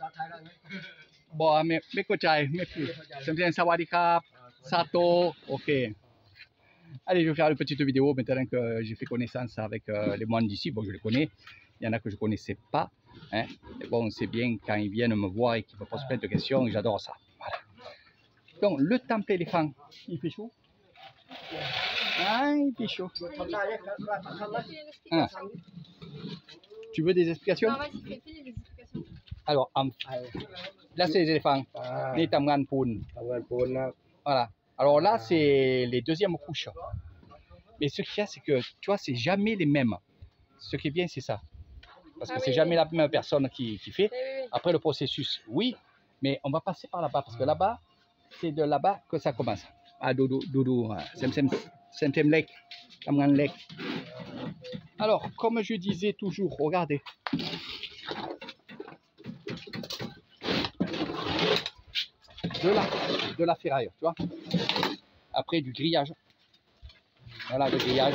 ษาไทยได้ไหม บอไม่ไม่เข้าใจไม่พูดสำเนียงสวัสดีครับ Sato, ok. Allez, je vais faire une petite vidéo maintenant que j'ai fait connaissance avec euh, les moines d'ici. Bon, je les connais. Il y en a que je ne connaissais pas. Hein. Mais bon, c'est bien quand ils viennent me voir et qu'ils me posent plein de questions. J'adore ça. Voilà. Donc, le temple éléphant, il fait chaud Ah, il fait chaud. ทำได้ไหมครับว่าทำได้ Ah. Tu veux des explications Non, vas-y, fais, fais les explications. Alors, en- ไอ้ là, c'est les éléphants. อ่า Ni Tamgan Poun. ทำเงินปูนนะ Voilà. Alors là, c'est les deuxièmes couches. Mais ce qu'il y a, c'est que, tu vois, c'est jamais les mêmes. Ce qui est bien, c'est ça. Parce que Ah c'est oui, jamais oui. la même personne qui, qui fait. Oui, oui, oui. Après, le processus, oui, mais on va passer par là-bas. Parce que là-bas, c'est de là-bas que ça commence. Ah, Doudou, Doudou, ah, Sem Sem, Sem Sem Lek, Kamgan Lek. Alors, comme je disais toujours, regardez. De la, de la ferraille, tu vois. Après, du grillage. Voilà, le grillage.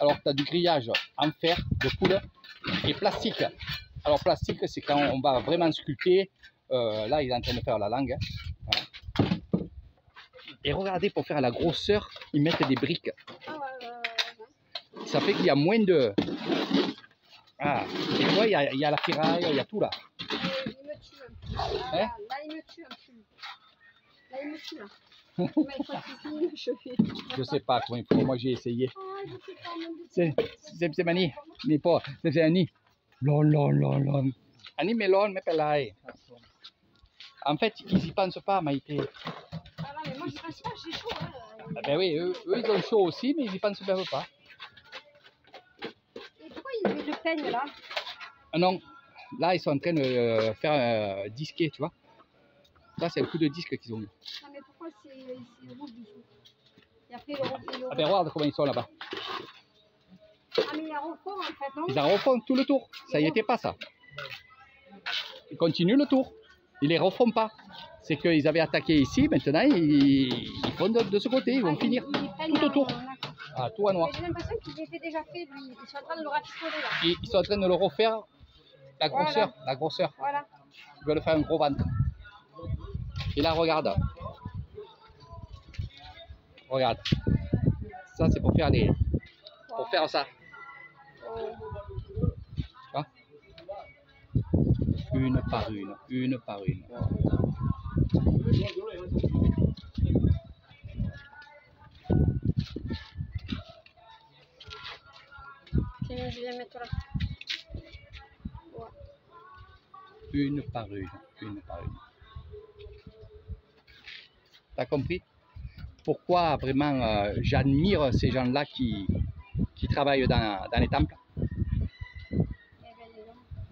Alors, tu as du grillage en fer, de poudre et plastique. Alors, plastique, c'est quand on va vraiment sculpter. Euh, là, il est en train de faire la langue. hein. Voilà. Et regardez, pour faire la grosseur, ils mettent des briques. Ah. Ça fait qu'il y a moins de. Ah, et tu vois, il y a, il y a la ferraille, il y a tout là. Il me tue un peu. Là, Hein il me tue un peu. Là, il me tue. Là. Chevet. Je sais pas comment il faut. Moi, j'ai essayé. Ah. C'est Mani. Mais pas. C'est Annie. Lon, lon, lon, lon. Annie Melon, mais pas là. En fait, ils y pensent pas, Maïté. Ah, non, mais moi, je reste pas, j'ai chaud. Hein. Ah Ben oui, eux, eux, ils ont chaud aussi, mais ils y pensent pas. Là Ah non, là, ils sont en train de euh, faire euh, disquer, tu vois. Là, c'est un coup de disque qu'ils ont eu. Non, mais pourquoi c'est rouge dessous Et après, le rouge. et le Ah ben regarde comment ils sont là-bas. Ah, mais il y a refond en fait, non? Ils en refont tout le tour. Ça y était pas, ça. Ils continuent le tour. Ils les refont pas. C'est qu'ils avaient attaqué ici, maintenant, ils, ils font de, de ce côté, ils vont Ah, finir. tout autour. Ah, tout en noir. J'ai l'impression qu'il était déjà fait, lui. Ils sont en train de le ratisser là. Ils sont en train de le refaire, la grosseur, la grosseur. Voilà. Ils veulent faire un gros ventre. Et là, regarde. Regarde. Ça, c'est pour faire les, pour faire ça. Une par une, une par une. Je. Une par une, une par une. T'as compris? Pourquoi vraiment euh, j'admire ces gens-là qui, qui travaillent dans, dans les temples?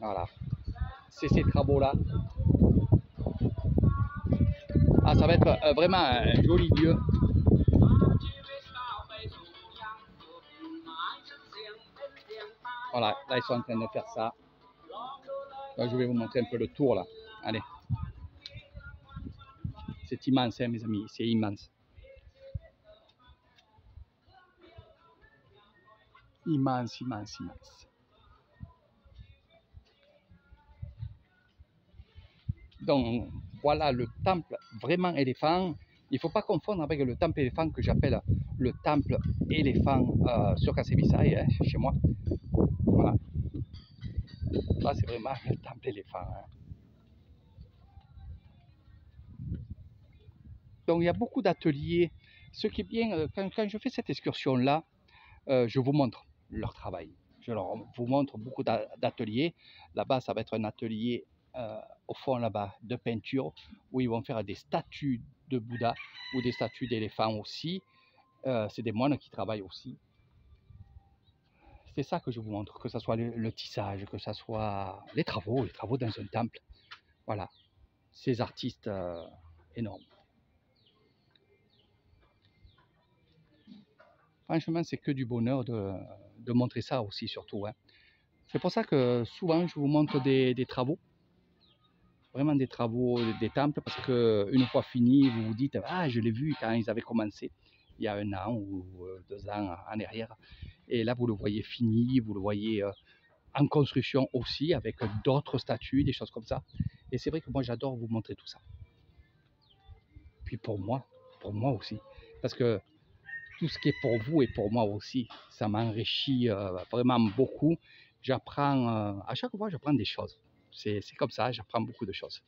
Voilà. C'est ces travaux-là. Ah, ça va être euh, vraiment un joli lieu. Voilà, là ils sont en train de faire ça. Là, je vais vous montrer un peu le tour là. Allez. C'est immense, hein, mes amis, c'est immense. Immense, immense, immense. Donc voilà le temple vraiment éléphant. Il ne faut pas confondre avec le temple éléphant que j'appelle le temple éléphant euh, sur Kassebissaï, hein, chez moi. Là, c'est vraiment le temple éléphant. hein. Donc il y a beaucoup d'ateliers. Ce qui est bien, euh, quand, je fais cette excursion-là, euh, je vous montre leur travail. Je vous montre beaucoup d'a- d'ateliers. Là-bas, ça va être un atelier euh, au fond là-bas de peinture où ils vont faire des statues de Bouddha ou des statues d'éléphants aussi. C'est des moines qui travaillent aussi. C'est ça que je vous montre, que ce soit le, tissage, que ce soit les travaux, les travaux dans un temple. Voilà, ces artistes euh, énormes. Franchement, c'est que du bonheur de, de montrer ça aussi, surtout. hein. C'est pour ça que souvent, je vous montre des, des travaux vraiment des travaux, des temples, parce que une fois fini, vous vous dites ah je l'ai vu quand ils avaient commencé il y a un an ou euh, deux ans en arrière, et là vous le voyez fini, vous le voyez euh, en construction aussi, avec d'autres statues, des choses comme ça. Et c'est vrai que moi, j'adore vous montrer tout ça. Puis pour moi, pour moi aussi. Parce que tout ce qui est pour vous et pour moi aussi, ça m'enrichit euh, vraiment beaucoup. J'apprends, euh, à chaque fois, j'apprends des choses. C'est comme ça, j'apprends beaucoup de choses.